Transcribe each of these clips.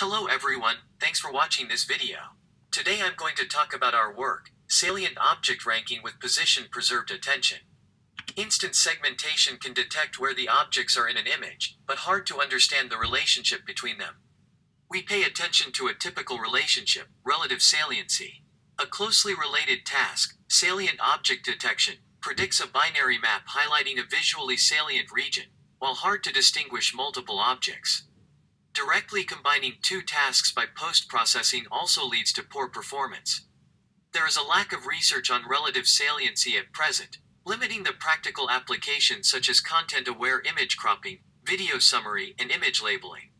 Hello everyone, thanks for watching this video. Today I'm going to talk about our work, Salient Object Ranking with Position Preserved Attention. Instance segmentation can detect where the objects are in an image, but hard to understand the relationship between them. We pay attention to a typical relationship, relative saliency. A closely related task, salient object detection, predicts a binary map highlighting a visually salient region, while hard to distinguish multiple objects. Directly combining two tasks by post-processing also leads to poor performance. There is a lack of research on relative saliency at present, limiting the practical applications such as content-aware image cropping, video summary, and image labeling.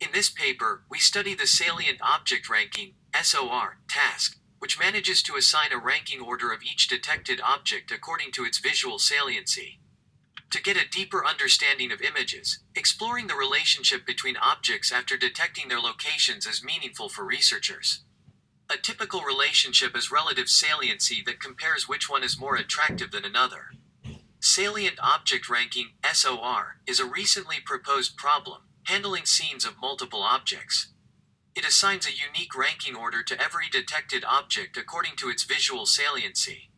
In this paper, we study the Salient Object Ranking SOR, task, which manages to assign a ranking order of each detected object according to its visual saliency. To get a deeper understanding of images, exploring the relationship between objects after detecting their locations is meaningful for researchers. A typical relationship is relative saliency that compares which one is more attractive than another. Salient Object Ranking SOR, is a recently proposed problem, handling scenes of multiple objects. It assigns a unique ranking order to every detected object according to its visual saliency.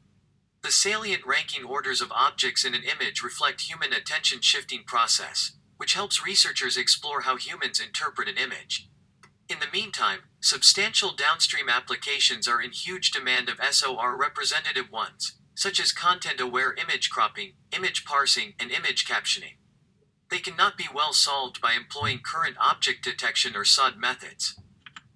The salient ranking orders of objects in an image reflect human attention shifting process, which helps researchers explore how humans interpret an image. In the meantime, substantial downstream applications are in huge demand of SOR representative ones, such as content aware image cropping, image parsing, and image captioning. They cannot be well solved by employing current object detection or SOD methods.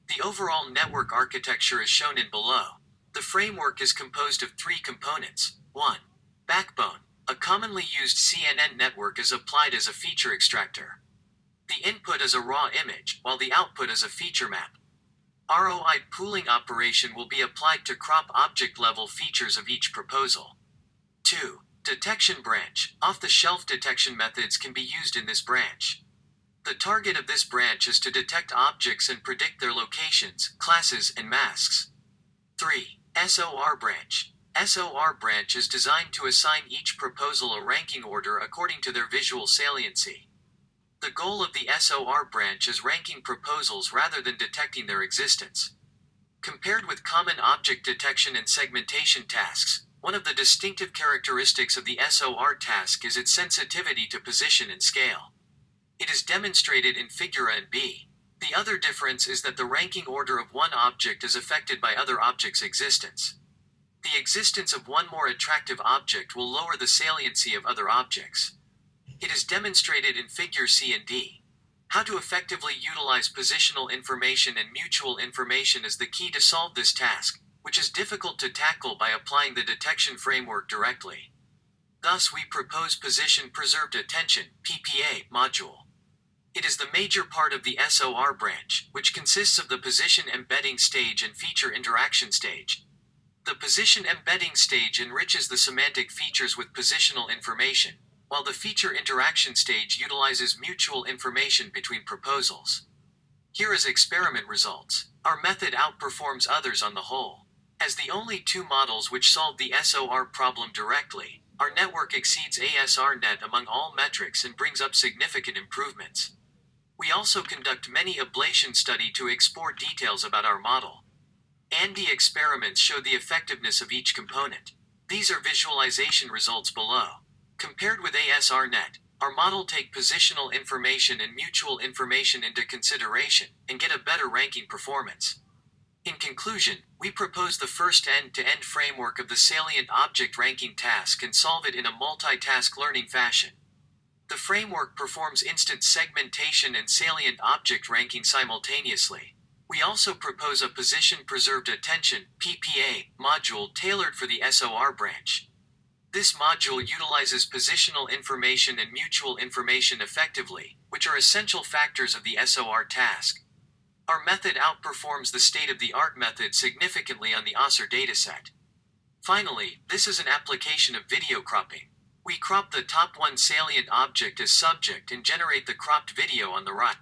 The overall network architecture is shown in below. The framework is composed of three components. 1. Backbone. A commonly used CNN network is applied as a feature extractor. The input is a raw image, while the output is a feature map. ROI pooling operation will be applied to crop object level features of each proposal. 2. Detection branch. Off the shelf detection methods can be used in this branch. The target of this branch is to detect objects and predict their locations, classes, and masks. 3. SOR branch. SOR branch is designed to assign each proposal a ranking order according to their visual saliency. The goal of the SOR branch is ranking proposals rather than detecting their existence. Compared with common object detection and segmentation tasks, one of the distinctive characteristics of the SOR task is its sensitivity to position and scale. It is demonstrated in Figure A and B. The other difference is that the ranking order of one object is affected by other objects' existence. The existence of one more attractive object will lower the saliency of other objects. It is demonstrated in Figure C and D. How to effectively utilize positional information and mutual information is the key to solve this task, which is difficult to tackle by applying the detection framework directly. Thus, we propose Position Preserved Attention PPA module. It is the major part of the SOR branch, which consists of the position embedding stage and feature interaction stage. The position embedding stage enriches the semantic features with positional information, while the feature interaction stage utilizes mutual information between proposals. Here is experiment results. Our method outperforms others on the whole. As the only two models which solve the SOR problem directly, our network exceeds ASRNet among all metrics and brings up significant improvements. We also conduct many ablation study to explore details about our model. And the experiments show the effectiveness of each component. These are visualization results below. Compared with ASRNet, our model take positional information and mutual information into consideration and get a better ranking performance. In conclusion, we propose the first end-to-end -end framework of the salient object ranking task and solve it in a multitask learning fashion. The framework performs instance segmentation and salient object ranking simultaneously. We also propose a Position Preserved Attention PPA, module tailored for the SOR branch. This module utilizes positional information and mutual information effectively, which are essential factors of the SOR task. Our method outperforms the state-of-the-art method significantly on the OSR dataset. Finally, this is an application of video cropping. We crop the top one salient object as subject and generate the cropped video on the right.